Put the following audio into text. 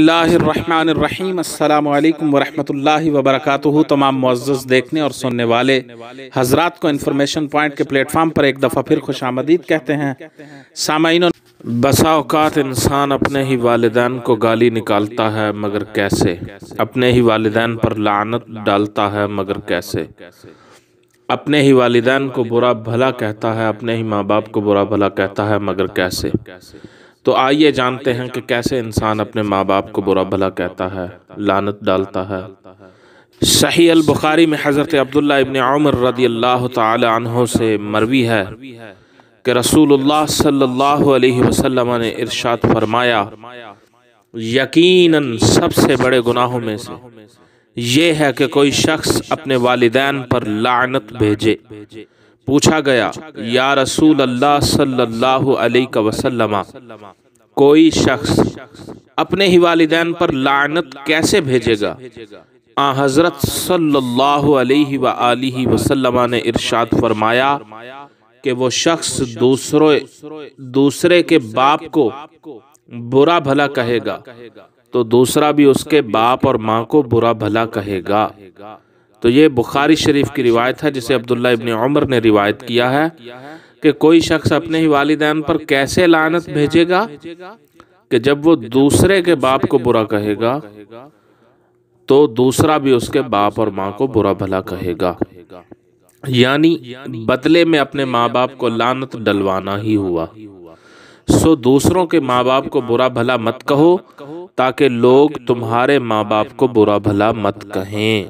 اللہ الرحمن الرحیم السلام علیکم ورحمۃ اللہ وبرکاتہ تمام معزز دیکھنے اور سننے والے حضرات کو انفارمیشن پوائنٹ کے پلیٹ فارم پر ایک دفعہ پھر خوش آمدید کہتے ہیں سامعین بسا اوقات انسان اپنے ہی والدین کو گالی نکالتا ہے مگر کیسے اپنے ہی والدین پر لعنت ڈالتا ہے مگر کیسے اپنے ہی والدین کو برا بھلا کہتا ہے اپنے ہی ماں باپ کو برا بھلا کہتا ہے مگر کیسے تو آئیے جانتے ہیں کہ کیسے انسان اپنے ماں باپ کو برا بھلا کہتا ہے لانت ڈالتا ہے۔ صحیح البخاری میں حضرت عبداللہ ابن عمر رضی اللہ تعالی عنہ سے مروی ہے کہ رسول اللہ صلی اللہ علیہ وسلم نے ارشاد فرمایا، یقیناً سب سے بڑے گناہوں میں سے یہ ہے کہ کوئی شخص اپنے والدین پر لعنت بھیجے۔ پوچھا گیا، یا رسول اللہ صلی اللہ علیہ وسلم، کوئی شخص اپنے ہی والدین پر لعنت کیسے بھیجے گا؟ آن حضرت صلی اللہ علیہ وآلہ وسلم نے ارشاد فرمایا کہ وہ شخص دوسرے کے باپ کو برا بھلا کہے گا، تو دوسرا بھی اس کے باپ اور ماں کو برا بھلا کہے گا۔ تو یہ بخاری شریف کی روایت ہے، جسے عبداللہ ابن عمر نے روایت کیا ہے کہ کوئی شخص اپنے ہی والدین پر کیسے لعنت بھیجے گا کہ جب وہ دوسرے کے باپ کو برا کہے گا، تو دوسرا بھی اس کے باپ اور ماں کو برا بھلا کہے گا۔ یعنی بدلے میں اپنے ماں باپ کو لعنت ڈلوانا ہی ہوا۔ سو دوسروں کے ماں باپ کو برا بھلا مت کہو تاکہ لوگ تمہارے ماں باپ کو برا بھلا مت کہیں۔